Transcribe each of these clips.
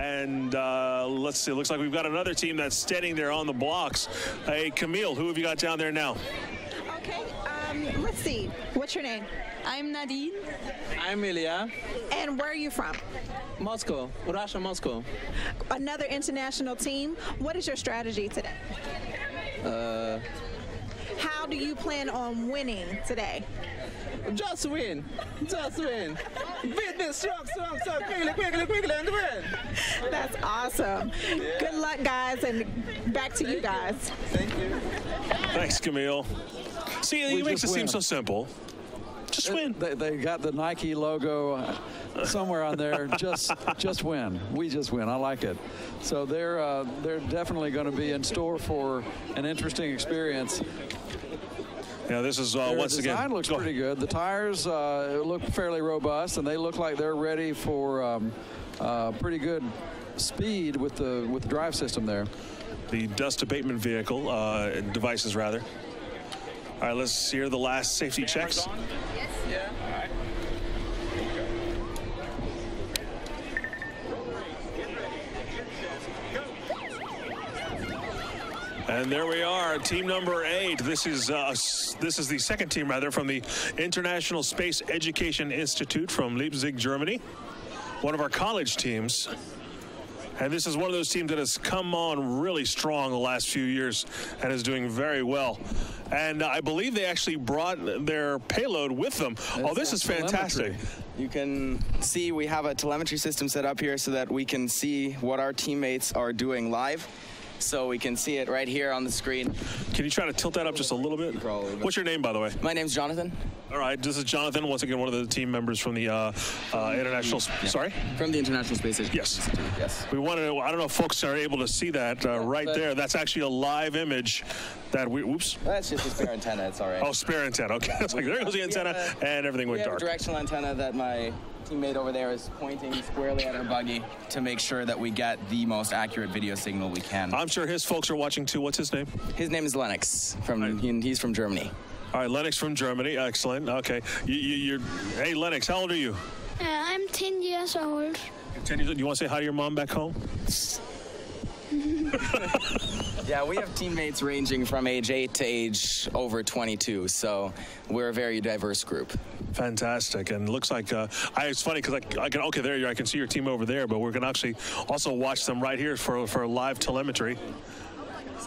And uh, let's see, it looks like we've got another team that's standing there on the blocks. Hey, Camille, who have you got down there now? Okay, um, let's see. What's your name? I'm Nadine. I'm Ilya. And where are you from? Moscow, Russia, Moscow. Another international team. What is your strategy today? Uh, How do you plan on winning today? just win. Just win. Beat this strong, strong, strong. Quickly, quickly, quickly, and win. That's awesome. Good luck, guys, and back to you guys. Thank you. Thanks, Camille. See, We he makes it just seem so simple. Just win. They, they got the Nike logo uh, somewhere on there. Just just win. We just win. I like it. So they're uh, they're definitely going to be in store for an interesting experience. Yeah, this is uh, Their once design again. looks go- pretty good. The tires uh, look fairly robust, and they look like they're ready for um, uh, pretty good speed with the with the drive system there. the dust abatement vehicle uh, devices rather. All right, let's hear the last safety checks. And there we are, team number eight. This is uh, this is the second team rather from the International Space Education Institute from Leipzig, Germany. One of our college teams. And this is one of those teams that has come on really strong the last few years and is doing very well. And I believe they actually brought their payload with them. oh, this is fantastic. You can see we have a telemetry system set up here so that we can see what our teammates are doing live. So we can see it right here on the screen. Can you try to tilt that up just a little bit? What's your name, by the way? My name's Jonathan. All right, this is Jonathan, once again, one of the team members from the uh, uh, International. Sorry? From the International Space Station. Yes. Yes. We wanted to, I don't know if folks are able to see that uh, right but- there. That's actually a live image that we, oops. That's just a spare antenna. It's all right. Oh, spare antenna. Okay. It's like, there goes the antenna, a- and everything We went have a dark. directional antenna that my teammate over there is pointing squarely at our buggy to make sure that we get the most accurate video signal we can. I'm sure his folks are watching too. What's his name? His name is Lennox. From he- he's from Germany. All right, Lennox from Germany. Excellent. Okay. You, you, you're, hey, Lennox, how old are you? Uh, I'm 10 years old. Ten years old. You want to say hi to your mom back home? Yeah, we have teammates ranging from age 8 to age over 22, so we're a very diverse group. Fantastic. And looks like uh, I, it's funny because I, I can okay there you. I can see your team over there, but we're gonna actually also watch them right here for for live telemetry.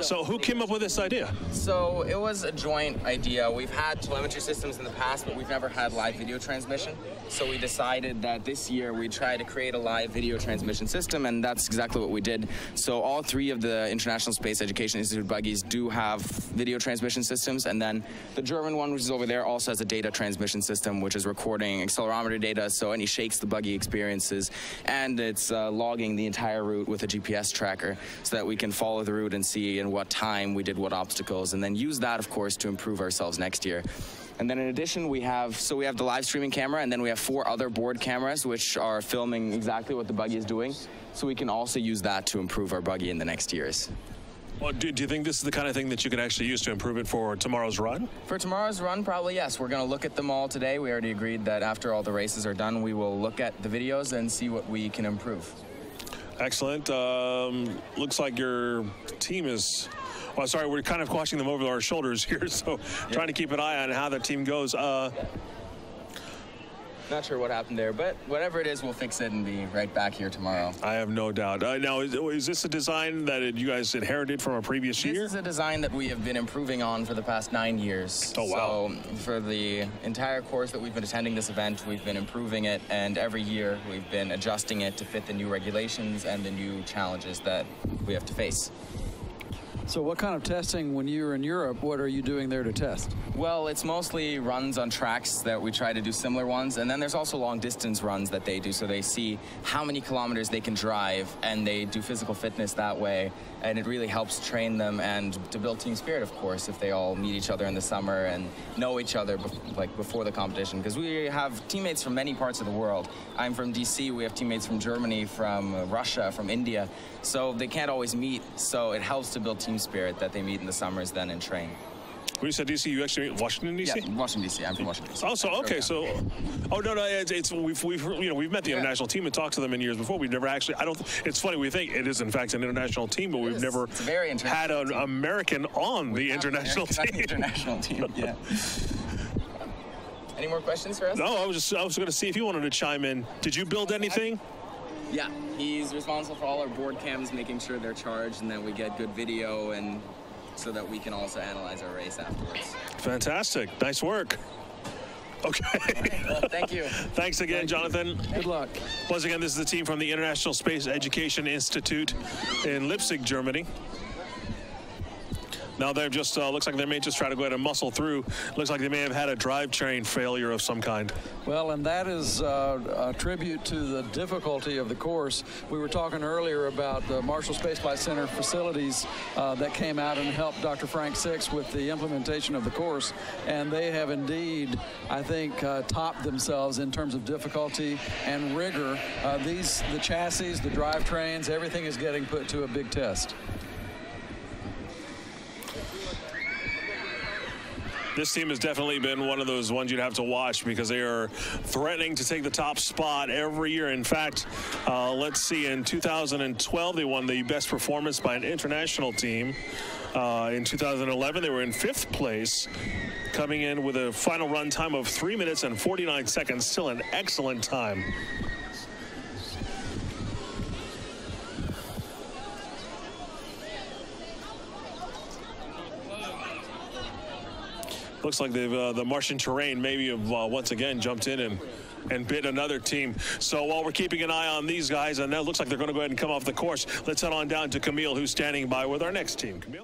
So who came up with this idea? So it was a joint idea. We've had telemetry systems in the past, but we've never had live video transmission. So we decided that this year we'd try to create a live video transmission system, and that's exactly what we did. So all three of the International Space Education Institute buggies do have video transmission systems, and then the German one, which is over there, also has a data transmission system, which is recording accelerometer data, so any shakes the buggy experiences, and it's uh, logging the entire route with a GPS tracker, so that we can follow the route and see in what time we did what obstacles, and then use that, of course, to improve ourselves next year. And then in addition, we have so we have the live streaming camera, and then we have four other board cameras which are filming exactly what the buggy is doing. So we can also use that to improve our buggy in the next years. Well, do, do you think this is the kind of thing that you can actually use to improve it for tomorrow's run? For tomorrow's run, probably yes. We're going to look at them all today. We already agreed that after all the races are done, we will look at the videos and see what we can improve. Excellent. Um, looks like your team is. Well, sorry, we're kind of watching them over our shoulders here, so trying to keep an eye on how the team goes. Uh, Not sure what happened there, but whatever it is, we'll fix it and be right back here tomorrow. I have no doubt. Uh, now, is, is this a design that you guys inherited from a previous This year? is a design that we have been improving on for the past nine years. Oh, wow. So for the entire course that we've been attending this event, we've been improving it, and every year we've been adjusting it to fit the new regulations and the new challenges that we have to face. So, what kind of testing when you're in Europe? What are you doing there to test? Well, it's mostly runs on tracks that we try to do similar ones, and then there's also long distance runs that they do. So they see how many kilometers they can drive, and they do physical fitness that way, and it really helps train them and to build team spirit, of course, if they all meet each other in the summer and know each other like before the competition. Because we have teammates from many parts of the world. I'm from DC. We have teammates from Germany, from Russia, from India. So they can't always meet. So it helps to build team spirit that they meet in the summers then and train. When you said DC, you actually Washington DC? Yeah, Washington D.C. I'm from Washington D.C. Oh, so okay, so, oh no, no, it's, it's we've we've you know we've met the Yeah. international team and talked to them in years before. We've never actually. I don't. It's funny. We think it is in fact an international team, but we've is. never very had an team. American on the international team. International team. Yeah. Any more questions for us? No, I was just I was going to see if you wanted to chime in. Did you build anything? Yeah, he's responsible for all our board cams, making sure they're charged, and that we get good video, and so that we can also analyze our race afterwards. Fantastic. Nice work. Okay. Well, thank you. Thanks again, Jonathan. Good luck. Once again, this is the team from the International Space Education Institute in Leipzig, Germany. Now they're just uh, looks like they may just try to go ahead and muscle through. Looks like they may have had a drivetrain failure of some kind. Well, and that is uh, a tribute to the difficulty of the course. We were talking earlier about the Marshall Space Flight Center facilities uh, that came out and helped Dr. Frank Six with the implementation of the course, and they have indeed, I think, uh, topped themselves in terms of difficulty and rigor. Uh, these, the chassis, the drivetrains, everything is getting put to a big test. This team has definitely been one of those ones you'd have to watch because they are threatening to take the top spot every year. In fact, uh, let's see, in 2012, they won the best performance by an international team. Uh, in 2011, they were in fifth place, coming in with a final run time of 3 minutes and 49 seconds. Still an excellent time. Looks like they've uh, the Martian terrain maybe have uh, once again jumped in and and bit another team. So while we're keeping an eye on these guys, and it looks like they're going to go ahead and come off the course, let's head on down to Camille, who's standing by with our next team. Camille.